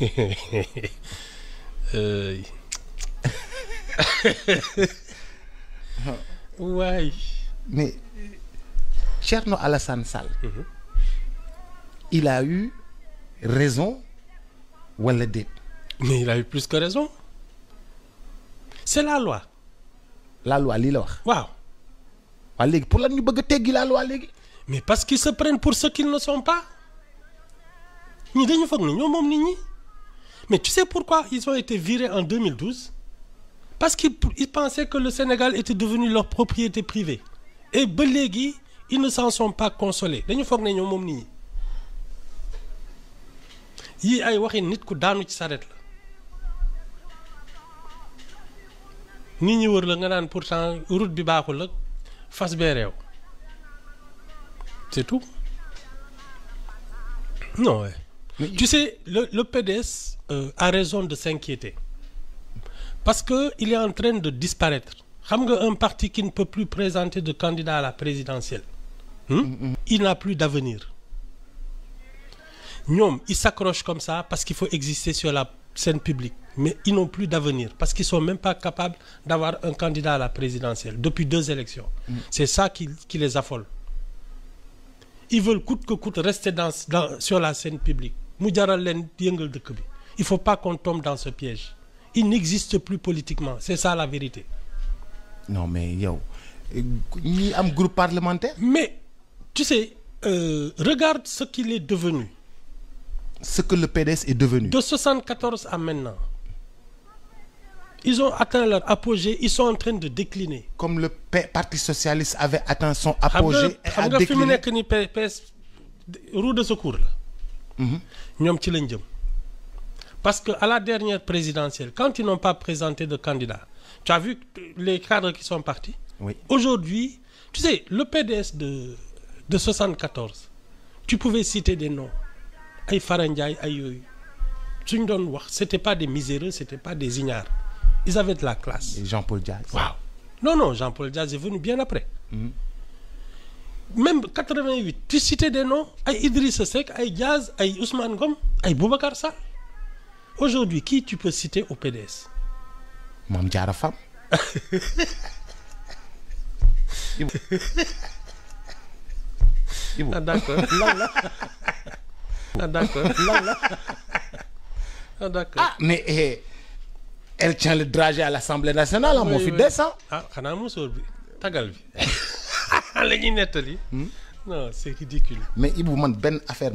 Euh, waay. mais Thierno Alassane Sall. il a eu raison wala déet? mais il a eu plus que raison c'est la loi la loi lii la wax. waaw waa léegi pour lan ñu bëgg a teggi la loi léegi? mais parce qu'ils se prennent pour ce qu'ils ne sont pas ñi dañu foog ni ñoom moom nit ñi mais tu sais pourquoi ils ont été virés en 2012 parce qu'ils ils pensaient que le Sénégal était devenu leur propriété privée. Et ba léegi ils ne s'en sont pas consolés. Ak fas bee réew. C'est tout. Non ouais. Tu sais le le PDS euh, a raison de s'inquiéter. Parce que il est en train de disparaître. Un parti qui ne peut plus présenter de candidat à la présidentielle hmm? il n'a plus d'avenir. Ils s'accrochent comme ça parce qu'il faut exister sur la scène publique. Mais ils n'ont plus d'avenir parce qu'ils sont même pas capables d'avoir un candidat à la présidentielle depuis deux élections. C'est ça qui qui les affole. Ils veulent coûte que coûte rester dans, dans sur la scène publique mu jaral leen yëngal dëkk bi il faut pas qu'on tombe dans ce piège il n'existe plus politiquement c'est ça la vérité non mais yow ñi am groupe parlementaire? mais tu sais euh, regarde ce qu'il est devenu ce que le PDS est devenu. de 74 à maintenant ils ont atteint leur apogée ils sont en train de décliner comme le parti socialiste avait atteint son apogée. xam a nga fi mu décliné. nekk ni P- PS roue de secours la ñoom ci lañ jëm. Parce que à la dernière présidentielle quand ils n'ont pas présenté de candidat tu as vu les cadres qui sont partis? Oui. Aujourd'hui tu sais le PDS de de 74 tu pouvais citer des noms. Ay Fara Ndiaye ay yooyu. Suñ doon wax c'était pas des miséreux c'était pas des ignares. Ils avaient de la classe. Et Jean-Paul Diaz. waaw. Non non Jean-Paul Diaz est venu bien après même 88 tu citais des noms ay Idrissa Seck ay Diaz ay Ousmane Ngom ay Boubacar Sall aujourd'hui qui tu peux citer au PDS Mame Diarra Fam. Ibu. Ibu. ah d'accord lan la ah d'accord lan la ah d'accord ah mais eh, elle tient le dragé à l'Assemblée nationale ah moo Oui, fi oui. des ah. ah xanaa musóor bi tagal bi la ñuy nettali. Non c'est ridicule. Mais Ibu man benn affaire